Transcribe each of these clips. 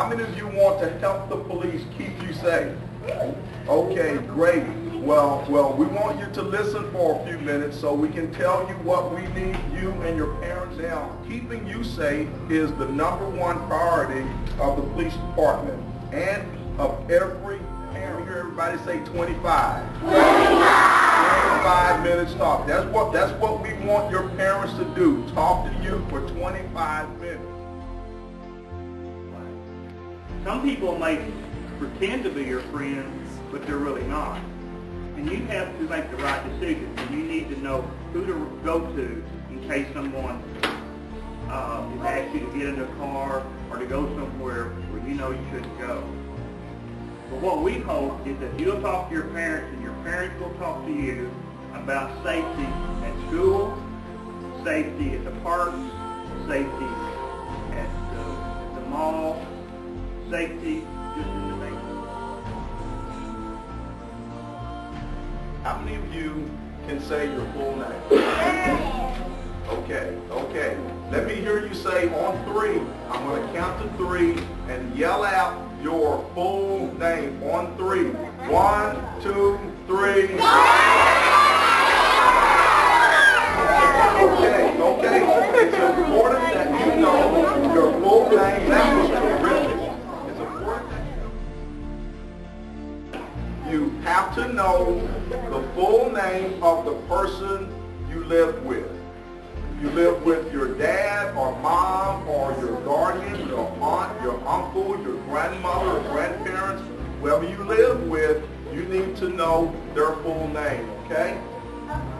How many of you want to help the police keep you safe? Okay, great. Well, well, we want you to listen for a few minutes so we can tell you what we need you and your parents now. Keeping you safe is the number one priority of the police department and of every parent. Hear everybody say 25. 25 minutes talk. That's what that's what we want your parents to do. Talk to you for 25 minutes. Some people may pretend to be your friends, but they're really not. And you have to make the right decision. And you need to know who to go to in case someone uh, asks you to get in a car or to go somewhere where you know you shouldn't go. But what we hope is that you'll talk to your parents and your parents will talk to you about safety at school, safety at the parks, safety at the, the mall, safety just in the neighborhood. How many of you can say your full name? Okay, okay. Let me hear you say on three. I'm going to count to three and yell out your full name on three. One, two, three. Okay, okay. You have to know the full name of the person you live with. You live with your dad or mom or your guardian, your aunt, your uncle, your grandmother or grandparents, whoever you live with, you need to know their full name, okay?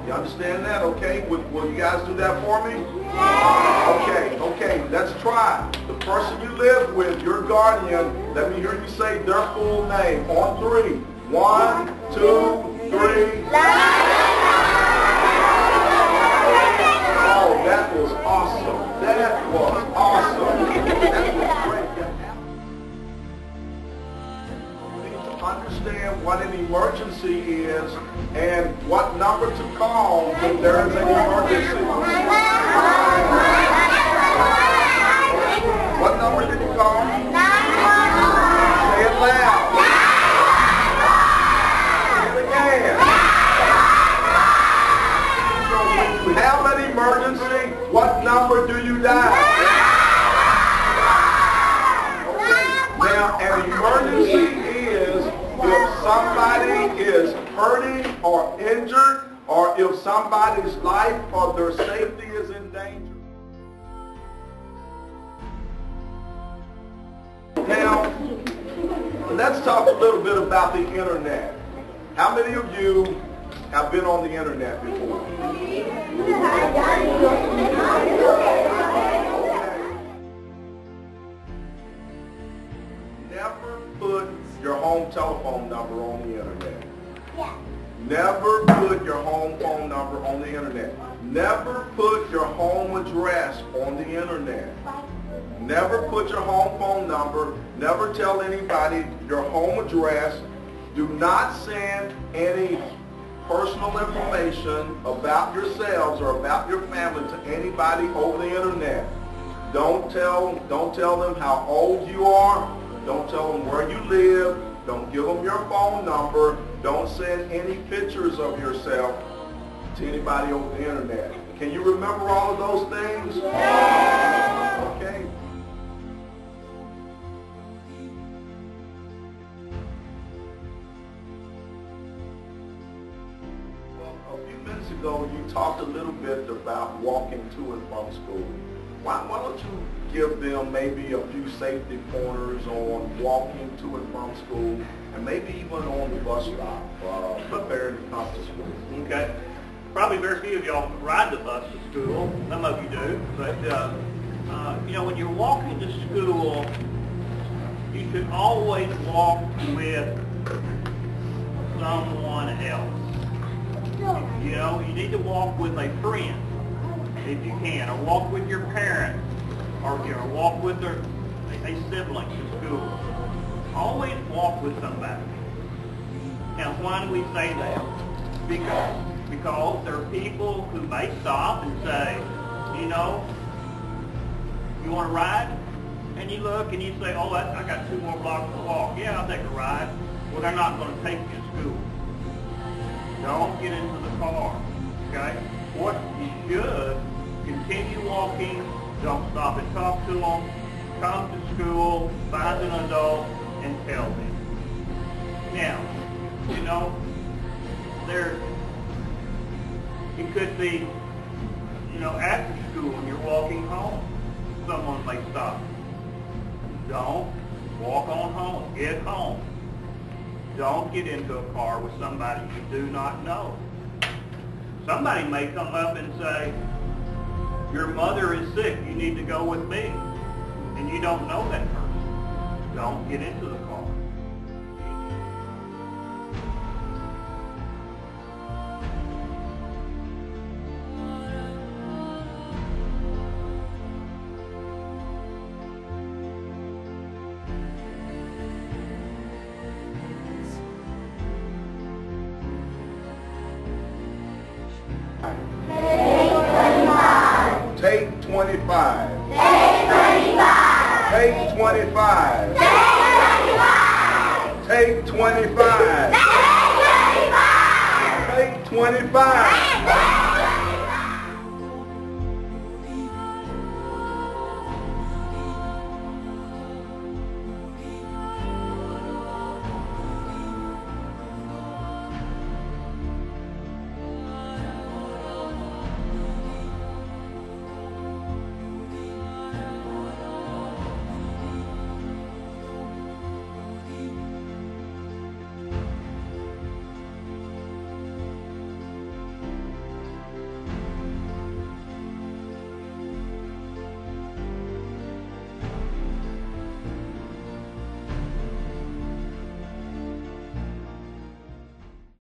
You understand that, okay? Will, will you guys do that for me? Okay, okay, let's try. The person you live with, your guardian, let me hear you say their full name on three. One, two, three. Oh, that was awesome. That was awesome. That was great. Understand what an emergency is and what number to call when there is an emergency. An emergency is if somebody is hurting or injured or if somebody's life or their safety is in danger. Now, let's talk a little bit about the internet. How many of you have been on the internet before? Internet. Never put your home address on the internet. Never put your home phone number. Never tell anybody your home address. Do not send any personal information about yourselves or about your family to anybody over the internet. Don't tell, don't tell them how old you are. Don't tell them where you live. Don't give them your phone number. Don't send any pictures of yourself to anybody over the internet. Can you remember all of those things? Okay. Well, a few minutes ago, you talked a little bit about walking to and from school. Why, why don't you give them maybe a few safety pointers on walking to and from school, and maybe even on the bus stop, uh, preparing to come to school? Okay. Probably very few of y'all ride the bus to school. Some of you do. But, uh, uh, you know, when you're walking to school, you should always walk with someone else. You know, you need to walk with a friend if you can, or walk with your parents, or you know, walk with their, a, a sibling to school. Always walk with somebody. Now, why do we say that? Because because there are people who may stop and say, you know, you want to ride? and you look and you say, oh, I, I got two more blocks to walk. Yeah, I'll take a ride. Well, they're not going to take you to school. Don't get into the car, okay? What you should, continue walking, don't stop and talk to them, come to school, find an adult, and tell them. Now, you know, there, it could be, you know, after school when you're walking home, someone may stop. Don't walk on home. Get home. Don't get into a car with somebody you do not know. Somebody may come up and say, your mother is sick, you need to go with me. And you don't know that person. Don't get into the car. 25. Take 25. Take 25. Take 25. Take 25.